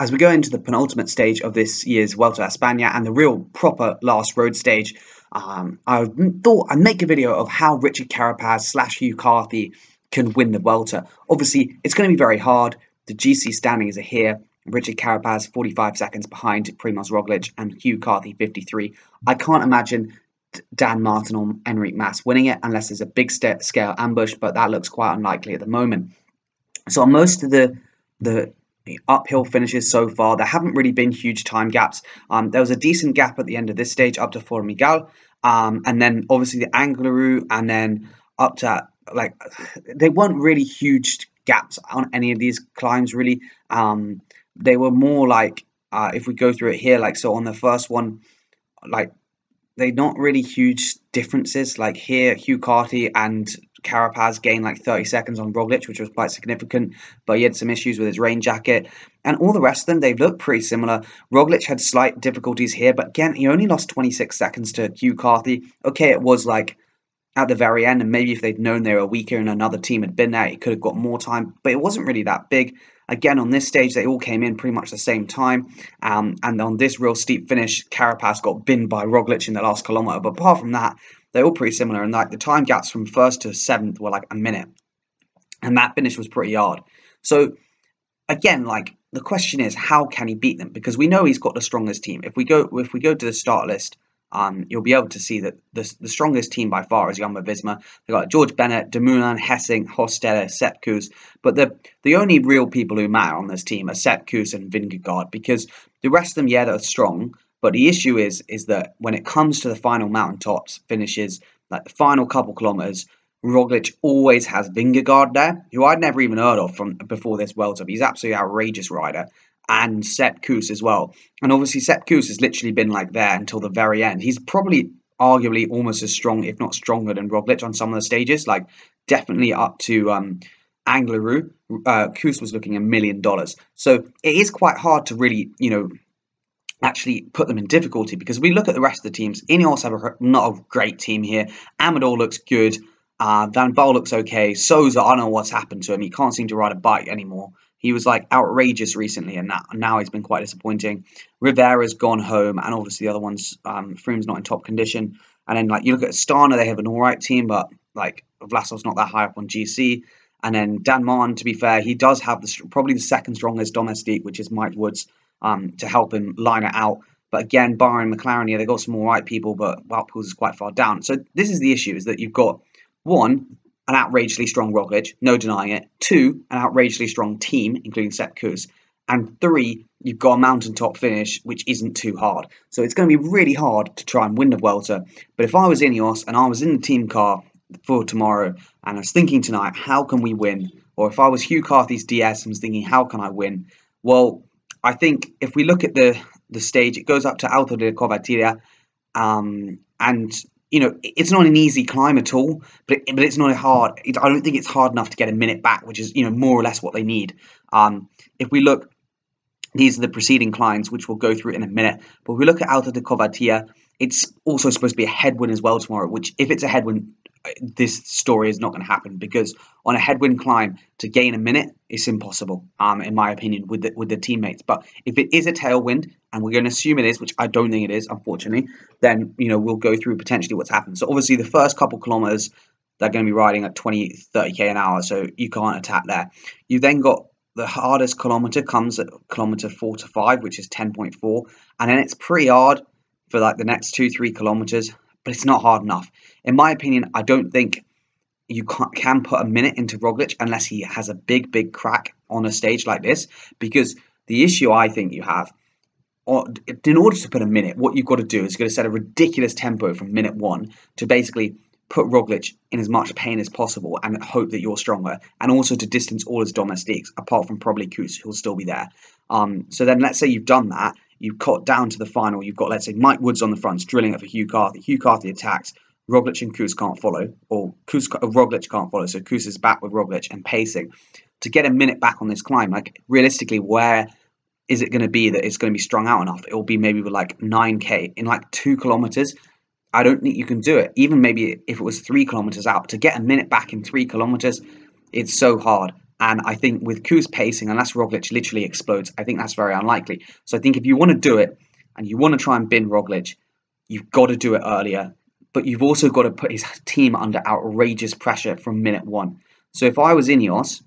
as we go into the penultimate stage of this year's Vuelta a España and the real proper last road stage, um, I thought I'd make a video of how Richard Carapaz slash Hugh Carthy can win the Vuelta. Obviously, it's going to be very hard. The GC standings are here. Richard Carapaz 45 seconds behind Primoz Roglic and Hugh Carthy 53. I can't imagine Dan Martin or Enric Mas winning it unless there's a big scale ambush, but that looks quite unlikely at the moment. So on most of the the uphill finishes so far. There haven't really been huge time gaps. Um, there was a decent gap at the end of this stage up to Formigal, um, and then obviously the Angliru, and then up to like they weren't really huge gaps on any of these climbs really. Um, they were more like uh, if we go through it here, like so on the first one, like they're not really huge differences. Like here, Hugh Carthy and Carapaz gained like 30 seconds on Roglic, which was quite significant, but he had some issues with his rain jacket. And all the rest of them, they looked pretty similar. Roglic had slight difficulties here, but again, he only lost 26 seconds to Hugh Carthy. Okay, it was like at the very end, and maybe if they'd known they were weaker and another team had been there, he could have got more time, but it wasn't really that big. Again, on this stage, they all came in pretty much the same time. Um, and on this real steep finish, Carapaz got binned by Roglic in the last kilometre. But apart from that, they're all pretty similar. And like the time gaps from first to seventh were like a minute. And that finish was pretty hard. So again, like the question is, how can he beat them? Because we know he's got the strongest team. If we go if we go to the start list, um, you'll be able to see that the, the strongest team by far is Jumbo Visma. They've got George Bennett, Dumoulin, Hessing, Hostetler, Sepp Kuss. But the, the only real people who matter on this team are Sepp Kuss and Vingegaard because the rest of them, yeah, they're strong. But the issue is is that when it comes to the final mountaintops finishes, like the final couple kilometers, Roglic always has Vingegaard there, who I'd never even heard of from before this World Cup. He's absolutely outrageous rider and Sepp Kuss as well. And obviously, Sepp Kuss has literally been like there until the very end. He's probably arguably almost as strong, if not stronger, than Roglic on some of the stages. Like definitely up to um, Angliru. Uh, Kuss was looking a million dollars. So it is quite hard to really, you know, actually put them in difficulty because we look at the rest of the teams. Ineos have a, not a great team here. Amador looks good. Uh, Van Baarle looks okay. Sosa, I don't know what's happened to him. He can't seem to ride a bike anymore. He was like outrageous recently, and now, now he's been quite disappointing. Rivera's gone home, and obviously the other ones, um, Froome's not in top condition. And then like you look at Astana, they have an all right team, but like Vlasov's not that high up on GC. And then Dan Martin, to be fair, he does have the probably the second strongest domestique, which is Mike Woods, um, to help him line it out. But again, Bahrain McLaren, yeah, they've got some all right people, but Wout is quite far down. So this is the issue: is that you've got one an outrageously strong Roglic, no denying it. Two, an outrageously strong team, including Sepp Kuss. And three, you've got a mountaintop finish, which isn't too hard. So it's going to be really hard to try and win the Vuelta. But if I was Ineos and I was in the team car for tomorrow and I was thinking tonight, how can we win? Or if I was Hugh Carthy's DS and was thinking, how can I win? Well, I think if we look at the the stage, it goes up to Alto de Covatilla, um, and you know, it's not an easy climb at all, but it, but it's not hard. It, I don't think it's hard enough to get a minute back, which is you know more or less what they need. Um, if we look, these are the preceding climbs, which we'll go through in a minute. But if we look at Alta de Covatilla, it's also supposed to be a headwind as well tomorrow. Which, if it's a headwind, this story is not going to happen because on a headwind climb to gain a minute it's impossible um in my opinion with the with the teammates. But if it is a tailwind and we're going to assume it is which i don't think it is unfortunately then you know we'll go through potentially what's happened. So obviously the first couple kilometers they're going to be riding at 20 30k an hour so you can't attack there. You then got the hardest kilometer comes at kilometer 4 to 5 which is 10.4 and then it's pretty hard for like the next two three kilometers but it's not hard enough. In my opinion, I don't think you can put a minute into Roglic unless he has a big, big crack on a stage like this. Because the issue I think you have, in order to put a minute, what you've got to do is you've got to set a ridiculous tempo from minute one to basically put Roglic in as much pain as possible and hope that you're stronger, and also to distance all his domestiques, apart from probably Kuss, who'll still be there. Um, so then let's say you've done that, you've got down to the final, you've got, let's say, Mike Woods on the front, drilling it for Hugh Carthy. Hugh Carthy attacks, Roglic and Kuss can't follow, or Kuss, uh, Roglic can't follow, so Kuss is back with Roglic and pacing. To get a minute back on this climb, like realistically, where is it going to be that it's going to be strung out enough? It will be maybe with like 9k in like two kilometers. I don't think you can do it. Even maybe if it was three kilometers out, to get a minute back in three kilometers, it's so hard. And I think with Kuss pacing, unless Roglic literally explodes, I think that's very unlikely. So I think if you want to do it and you want to try and bin Roglic, you've got to do it earlier. But you've also got to put his team under outrageous pressure from minute one. So if I was Ineos,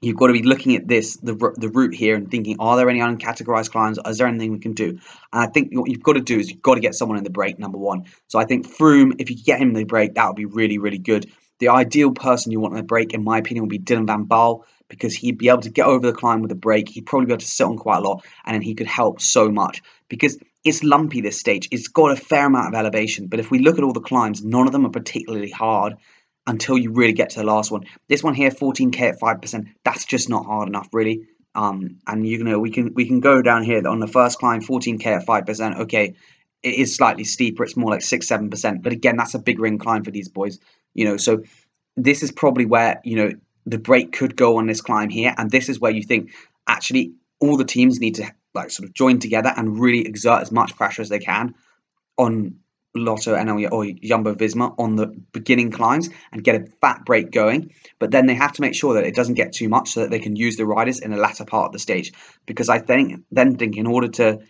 you've got to be looking at this, the, the route here, and thinking, are there any uncategorized climbs? Is there anything we can do? And I think what you've got to do is you've got to get someone in the break, number one. So I think Froome, if you get him in the break, that would be really, really good. The ideal person you want on the break, in my opinion, would be Dylan Van Baarle because he'd be able to get over the climb with a break. He'd probably be able to sit on quite a lot, and then he could help so much because it's lumpy this stage. It's got a fair amount of elevation, but if we look at all the climbs, none of them are particularly hard until you really get to the last one. This one here, 14k at five percent, that's just not hard enough, really. Um, and you know we can we can go down here on the first climb, 14k at five percent. Okay, it is slightly steeper. It's more like six seven percent, but again, that's a bigger incline for these boys. You know, so this is probably where you know the break could go on this climb here, and this is where you think actually all the teams need to like sort of join together and really exert as much pressure as they can on Lotto NL or Jumbo Visma on the beginning climbs and get a fat break going. But then they have to make sure that it doesn't get too much so that they can use the riders in the latter part of the stage. Because I think then think in order to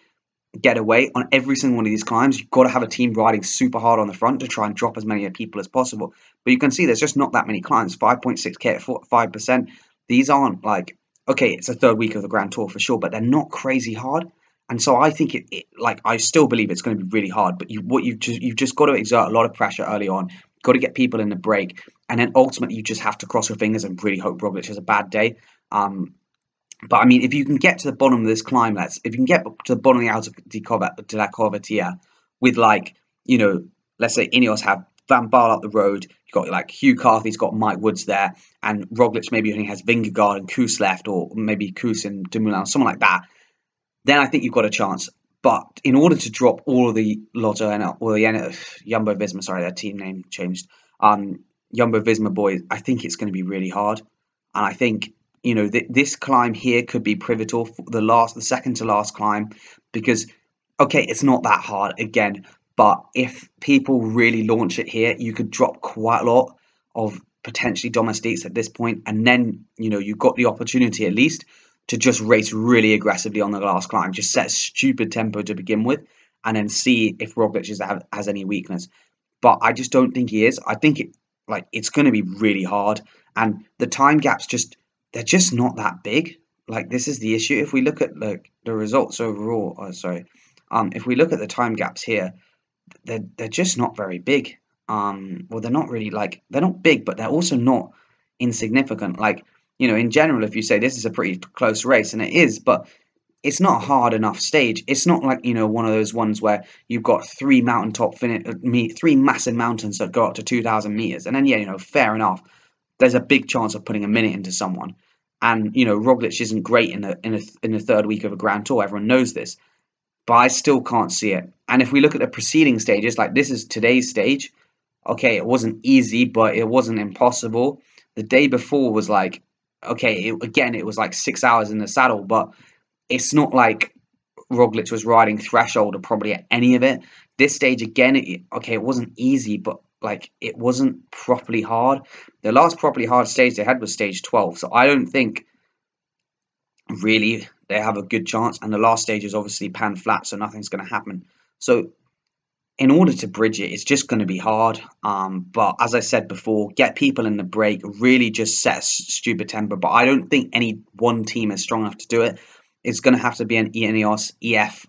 get away on every single one of these climbs, you've got to have a team riding super hard on the front to try and drop as many people as possible. But you can see there's just not that many climbs. 5.6k at 5%. These aren't like okay, it's a third week of the Grand Tour for sure, but they're not crazy hard. And so I think it, it, like I still believe it's going to be really hard. But you what you just you've just got to exert a lot of pressure early on. Got to get people in the break, and then ultimately you just have to cross your fingers and really hope Roglic has a bad day. Um, but I mean, if you can get to the bottom of this climb, let's if you can get to the bottom of the Cova, de la Covatilla with like you know, let's say Ineos have Van Baarle up the road. You've got like Hugh Carthy's got Mike Woods there, and Roglic maybe only has Vingegaard and Kuss left, or maybe Kuss and Dumoulin, someone like that then I think you've got a chance. But in order to drop all of the Lotto and or the Jumbo Visma, sorry, their team name changed. Um, Jumbo Visma boys, I think it's going to be really hard, and I think you know th- this climb here could be pivotal for the last, the second to last climb, because okay, it's not that hard again, but if people really launch it here, you could drop quite a lot of potentially domestiques at this point, and then you know you've got the opportunity at least to just race really aggressively on the last climb, just set a stupid tempo to begin with, and then see if Roglic is, has any weakness. But I just don't think he is. I think it like it's going to be really hard, and the time gaps just they're just not that big. Like this is the issue. If we look at like the results overall, oh, sorry, um, if we look at the time gaps here, they're they're just not very big. Um, well, they're not really like they're not big, but they're also not insignificant. Like you know, in general, if you say this is a pretty close race, and it is, but it's not a hard enough stage. It's not like you know one of those ones where you've got three mountaintop fin- uh, three massive mountains that go up to two thousand meters, and then yeah, you know, fair enough. There's a big chance of putting a minute into someone, and you know, Roglic isn't great in the in the in the third week of a Grand Tour. Everyone knows this, but I still can't see it. And if we look at the preceding stages, like this is today's stage. Okay, it wasn't easy, but it wasn't impossible. The day before was like okay, it, again, it was like six hours in the saddle, but it's not like Roglic was riding threshold or probably at any of it. This stage again, it, okay, it wasn't easy, but like it wasn't properly hard. The last properly hard stage they had was stage 12, so I don't think really they have a good chance. And the last stage is obviously pan flat, so nothing's going to happen. So in order to bridge it, it's just going to be hard. Um, but as I said before, get people in the break, really just set a stupid tempo. But I don't think any one team is strong enough to do it. It's going to have to be an Ineos EF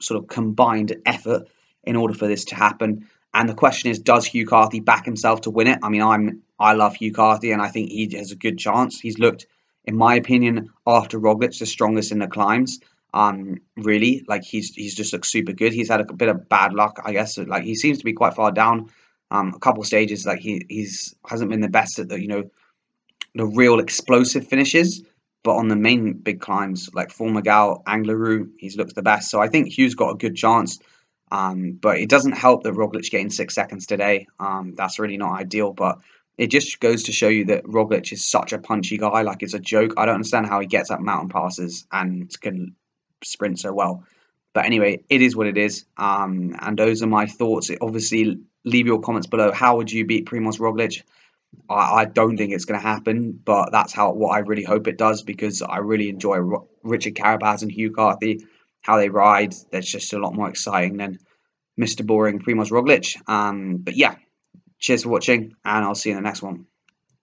sort of combined effort in order for this to happen. And the question is, does Hugh Carthy back himself to win it? I mean, I'm I love Hugh Carthy, and I think he has a good chance. He's looked, in my opinion, after Roglic, the strongest in the climbs. Um, really, like he's he's just looked super good. He's had a bit of bad luck, I guess. Like he seems to be quite far down. Um, a couple stages, like he he's hasn't been the best at the you know the real explosive finishes. But on the main big climbs, like Formigal, Angliru, he's looked the best. So I think Hugh's got a good chance. Um, but it doesn't help that Roglic getting six seconds today. Um, that's really not ideal. But it just goes to show you that Roglic is such a punchy guy. Like it's a joke. I don't understand how he gets up mountain passes and can sprint so well. But anyway, it is what it is. Um, and those are my thoughts. Obviously, leave your comments below. How would you beat Primoz Roglic? I, I don't think it's going to happen, but that's how what I really hope it does because I really enjoy Richard Carapaz and Hugh Carthy, how they ride. That's just a lot more exciting than Mr. Boring Primoz Roglic. Um, but yeah, cheers for watching, and I'll see you in the next one.